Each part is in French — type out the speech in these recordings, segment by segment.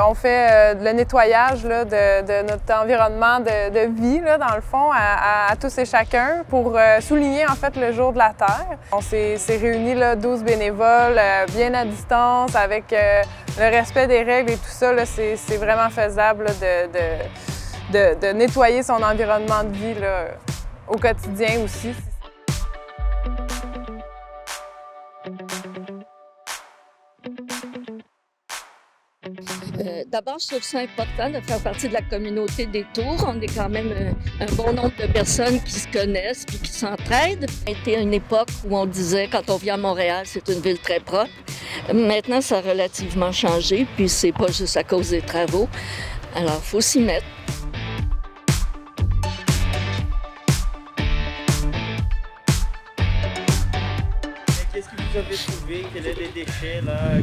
On fait euh, le nettoyage de, notre environnement de, vie, dans le fond, à, tous et chacun pour euh, souligner en fait le jour de la Terre. On s'est réunis là, 12 bénévoles, euh, bien à distance, avec le respect des règles et tout ça. C'est vraiment faisable de, de, nettoyer son environnement de vie au quotidien aussi. Euh, D'abord, je trouve ça important de faire partie de la communauté des tours. On est quand même euh, un, bon nombre de personnes qui se connaissent puis qui s'entraident. C'était une époque où on disait, quand on vient à Montréal, c'est une ville très propre. Maintenant, ça a relativement changé, puis c'est pas juste à cause des travaux. Alors, faut s'y mettre. Trouvé? Quels sont les déchets là,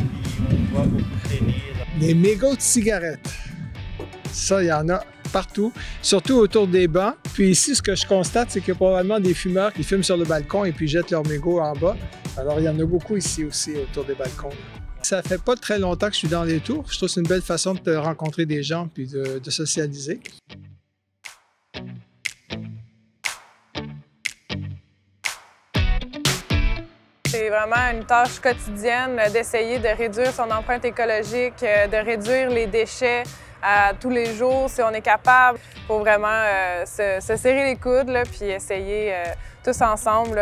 voit beaucoup traîner? là? Des mégots de cigarettes. Ça, il y en a partout, surtout autour des bancs. Puis ici, ce que je constate, c'est qu'il y a probablement des fumeurs qui fument sur le balcon et puis jettent leurs mégots en bas. Alors, il y en a beaucoup ici aussi autour des balcons. Ça fait pas très longtemps que je suis dans les tours. Je trouve que c'est une belle façon de rencontrer des gens puis de socialiser. C'est vraiment une tâche quotidienne d'essayer de réduire son empreinte écologique, euh, de réduire les déchets à tous les jours si on est capable. Il faut vraiment euh, se, se serrer les coudes puis essayer euh, tous ensemble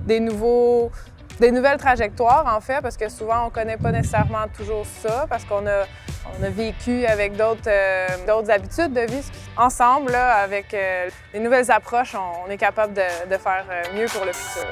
des nouveaux des nouvelles trajectoires en fait parce que souvent on connaît pas nécessairement toujours ça parce qu'on a vécu avec d'autres habitudes de vie ensemble avec euh, les nouvelles approches on, est capable de, faire mieux pour le futur.